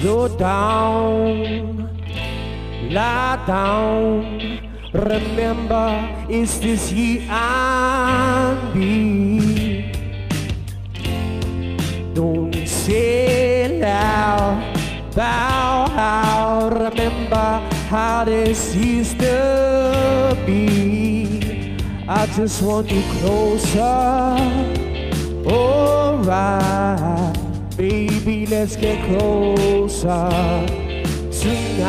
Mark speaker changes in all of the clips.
Speaker 1: Slow down, lie down. Remember, it's this ye and me. Don't say loud, bow out. Remember how this used to be. I just want you closer. Alright, baby, let's get closer tonight.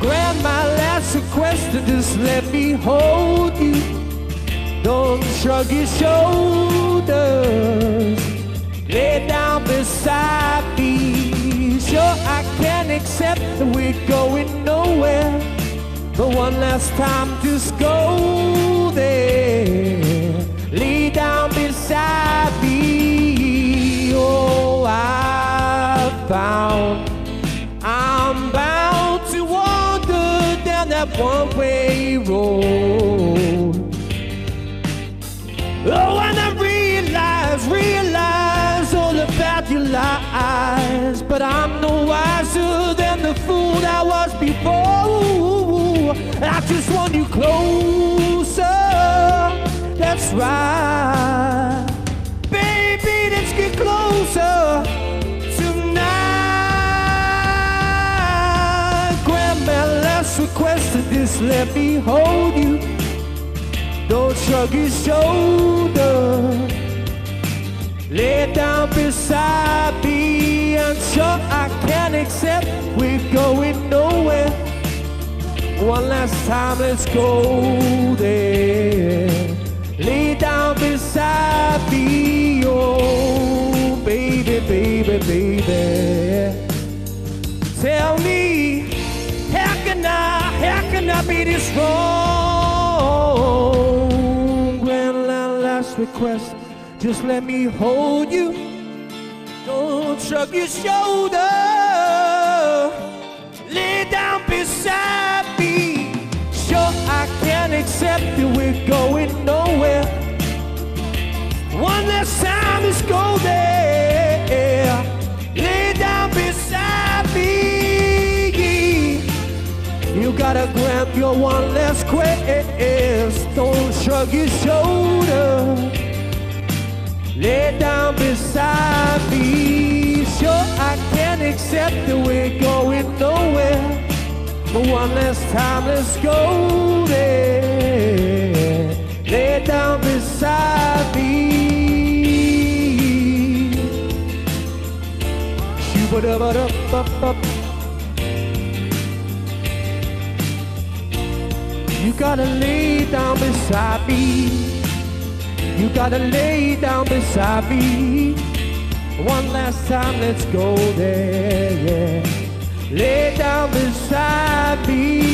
Speaker 1: Grant my last request just let me hold you. Don't shrug your shoulders. Lay down beside me. Sure, I can accept that we're going nowhere. But one last time, just go that one-way road. Oh, and I realize, realize all about your lies. But I'm no wiser than the fool I was before. I just want you closer. That's right. Just let me hold you. Don't shrug your shoulder. Lay down beside me. I'm sure I can accept we're going nowhere. One last time, let's go there. Lay down beside me. How can I be this wrong? My last request, just let me hold you. Don't shrug your shoulder. Lay down beside me. Sure, I can accept that we're going nowhere. One last time, let's go there. Lay down beside me. You gotta grab your one last quest. Don't shrug your shoulder. Lay down beside me. Sure, I can accept that we're going nowhere. But one last time, let's go there. Lay down beside me. Shoo-ba-da-ba-da-ba-ba. You gotta lay down beside me. You gotta lay down beside me. One last time, let's go there. Yeah. Lay down beside me.